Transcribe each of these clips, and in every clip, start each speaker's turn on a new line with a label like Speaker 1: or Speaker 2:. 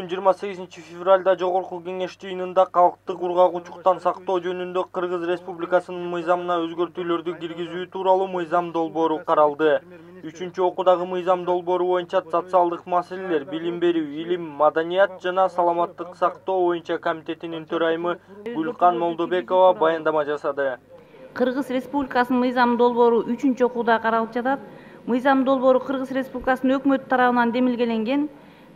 Speaker 1: бүгүн 28 февралда жогорку кеңеш жыйынында калкты кургагучтуктан сактоо жөнүндө кыргыз республикасынын мыйзамына өзгөртүүлөрдү киргизүү тууралуу мыйзам долбоору каралды үчүнчү окуудагы мыйзам долбоору боюнча социалдык маселелер билим берүү илим маданият жана саламаттык сактоо боюнча комитетинин төрайымы гүлкан молдобекова баяндама жасады.
Speaker 2: Кыргыз республикасынын мыйзам долбоору үчүнчү окууда каралып жатат мыйзам долбоору кыргыз республикасынын өкмөтү тарабынан демилгеленген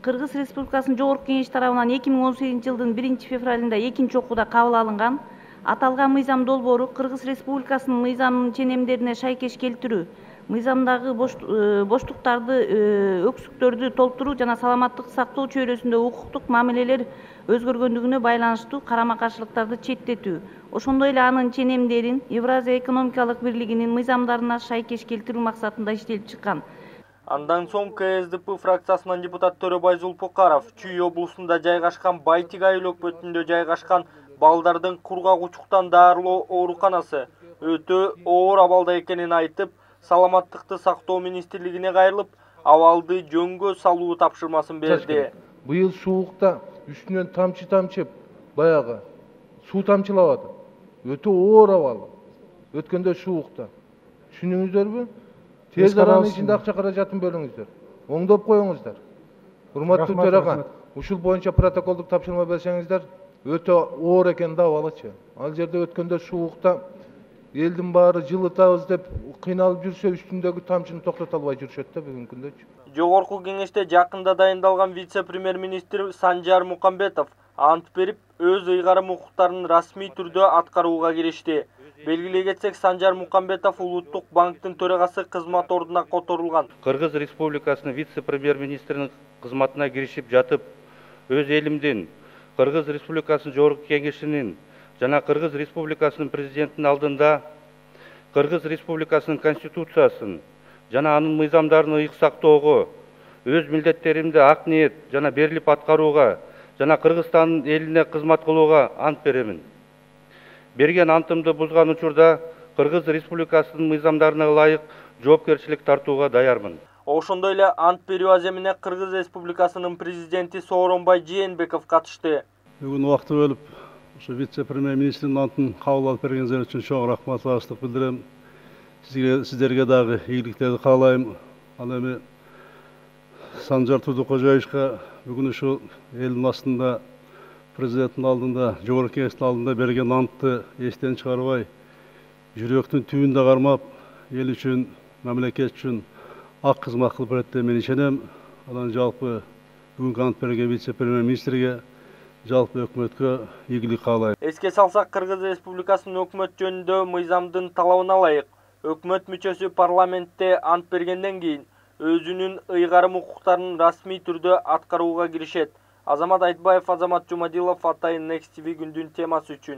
Speaker 2: кыргыз республикасынын жогорку кеңеши тарабынан эки миң он сегизинчи жылдын биринчи февралында экинчи окууда кабыл алынган аталган мыйзам долбоору кыргыз республикасынын мыйзамынын ченемдерине шайкеш келтирүү мыйзамдагы э, боштуктарды э, өксүктөрдү толтуруу жана саламаттык сактоо чөйрөсүндө укуктук мамилелер өзгөргөндүгүнө байланыштуу карама каршылыктарды четтетүү. Ошондой эле анын ченемдерин евразия экономикалык бирлигинин мыйзамдарына шайкеш келтирүү максатында иштелип чыккан.
Speaker 1: Андан соң ксдп фракциясынын депутат төрөбай зулпукаров чүй облусунда жайгашкан байтик айыл өкмөтүндө жайгашкан балдардын кургагучтуктан даарылоо ооруканасы өтө оор абалда экенин айтып саламаттыкты сактоо министрлигине кайрылып абалды жөнгө салуу тапшырмасын берди.
Speaker 3: быйыл суукта үстүнөн тамчы тамчып баягы суу тамчылап атат өтө оор абал. Өткөндө суукта. Түшүндүңүздөрбү тез аранын ичинде акча каражатын бөлүңүздөр оңдоп коюңуздар урматтуу төрага ушул боюнча протоколдук тапшырма берсеңиздер өтө оор экен да абалычы ал жерде өткөндө суукта элдин баары жылытабыз деп кыйналып жүрсө үстүндөгү тамчыны токтото албай жүрүшөт да бүгүнкү күндөчү
Speaker 1: жогорку кеңеште жакында дайындалган вице премьер министр санжар мукамбетов ант берип өз ыйгарым укуктарын расмий түрдө аткарууга киришти белгилей кетсек санжар мукамбетов улуттук банктын төрагасы кызмат ордуна которулган.
Speaker 4: Кыргыз республикасынын вице премьер министринин кызматына киришип жатып өз элимдин кыргыз республикасынын жогорку кеңешинин жана кыргыз республикасынын президентинин алдында кыргыз республикасынын конституциясын жана анын мыйзамдарын ыйык сактоого өз милдеттеримди ак ниет жана берилип аткарууга жана кыргызстандын элине кызмат кылууга ант беремин берген антымды бузган учурда кыргыз республикасынын мыйзамдарына ылайык жоопкерчилик тартууга даярмын.
Speaker 1: Ошондой эле ант берүү аземине кыргыз республикасынын президенти сооронбай жээнбеков катышты.
Speaker 5: Бүгүн убакытты бөлүп ушу вице премьер министрдин антын кабыл алып бергениңиздер үчүн чоң рахмат ырастык билдирем. Сизге сиздерге дагы ийгиликтерди каалайм. Ал эми санжар тудукожоевичке бүгүн ушул элдин астында президенттің алдында жогорку кеңештин алдында берген антты эстен чыгарбай жүрөктүн түбүндө кармап эл үчүн мамлекет үчүн ак кызмат кылып берет деп мен ишенем. Анан жалпы бүгүнкү ант берген вице премьер министрге жалпы өкмөткө ийгилик каалайм
Speaker 1: эске салсак кыргыз республикасынын өкмөт жөнүндө мыйзамдын талабына ылайык өкмөт мүчөсү парламентте ант бергенден кийин өзүнүн ыйгарым укуктарын расмий түрдө аткарууга киришет азамат айтбаев азамат жумадилов атайын некст тв күндүн темасы үчүн.